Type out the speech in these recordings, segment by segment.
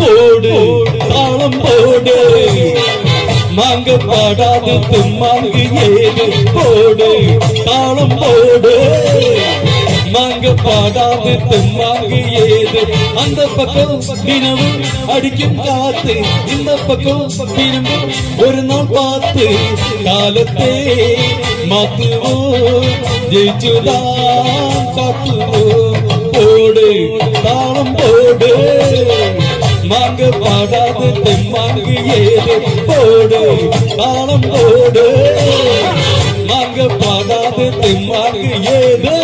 போடு தாளம் போடு மாங்க பாடாது தும்மாங்கு ஏது போடு தாளம் போடு மாங்க பாடாது தும்மாங்கு ஏது அந்த பக்கம் தினமும் அடிக்கும் காத்து இந்த பக்கம் திரும்பும் ஒரு நாள் பார்த்து காலத்தை மாத்துவோம் ஜெயிச்சுதான் காட்டுவோம் போடு தாளம் போடு மாங்க பாடாது தெம்மாங்கு ஏது போடு தாளம் போடு. மாங்க பாடாது தெம்மாங்கு ஏது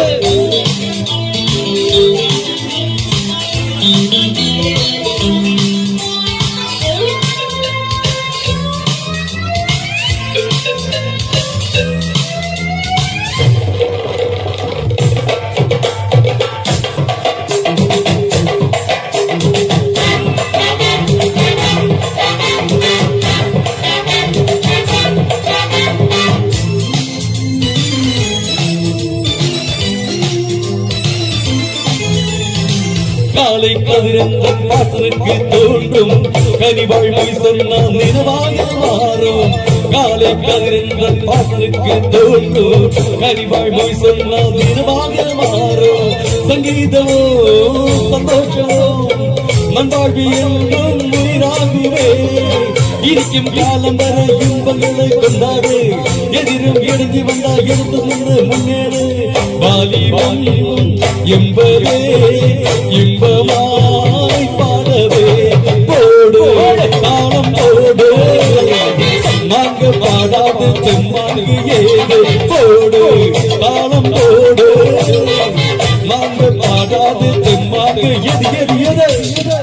காலை கதிரந்த பாசனுக்கு தோன்றும். கனிவாழ்மை சொன்னால் நினைவாக மாறும். காலை கதிரந்த பாசனுக்கு தோன்றும். கனிவாழ்மை சொன்னால் நினைவாக மாறும். சங்கீதமோ சந்தோஷமோ மண்பாழ்வி என்றும் உயிராகுவே இருக்கும் காலம் வர இன்பங்களை கொண்டாடு. எதிரும் இறங்கி வந்தால் எடுத்து நின்று முன்னேறு. வாலிபம் என்பதே இன்பமாய் பாடவே போடு தாளம் போடு. நாங்க பாடாது தெம்மாங்கு ஏது போடு தாளம் போடு நாங்க பாடாது தெம்மாங்கு எது எது எது.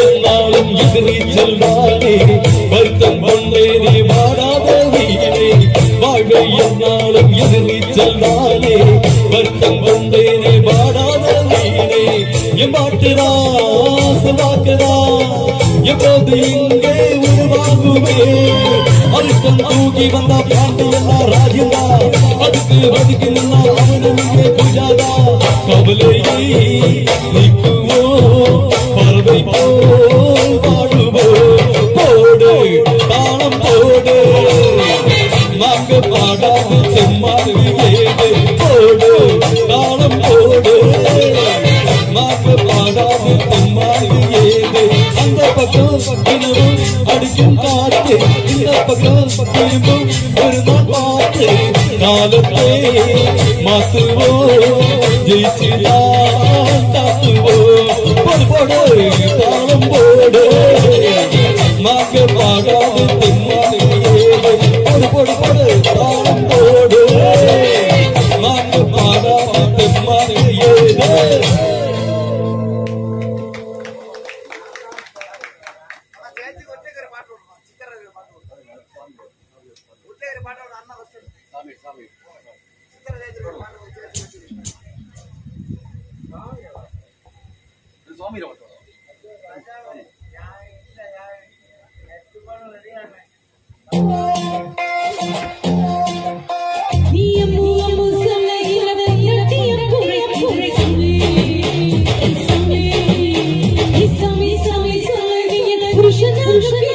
என்னாலும் எதிரி செல்வானே. வருத்தம் கொண்டேனே வாடாத வீரே வாழ்வை என்னாலும் எதிரி செல்வானே. வருத்தம் கொண்டேனே வாடாத வீரே எம்பாட்டுதா செல்வாக்குதா எப்போது இங்கே உருவாகுமே. அழுத்தம் தூக்கி வந்தா பாட்டு எல்லாம் ராஜ்யந்தா அதுக்கு வதுக்கு நின்னா அவனும் இங்கே பூஜாதா. கவலையை நீக்குவோம் பக்கம் தினமும் அடிக்கும் காத்து இந்த பக்கம் திரும்பும் ஒரு நாள் பார்த்து காலத்தை மாத்துவோம் ஜெயிச்சுதான் காத்துவோம் போடு போடு స్వామి నియము Krishna Krishna